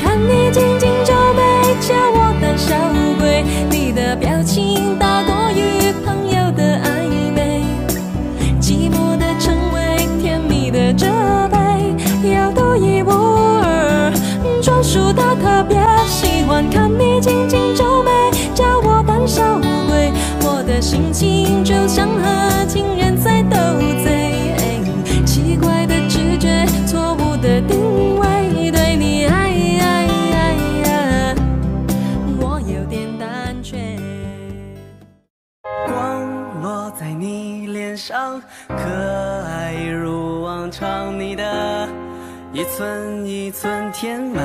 看你紧紧皱眉叫我胆小鬼。你的表情大过于朋友的暧昧。寂寞的称谓甜蜜的责备有独一无二专属的特别。喜欢看你紧紧皱眉叫我胆小鬼。我的心情就像和上，可爱一如往常，你的一寸一寸填满。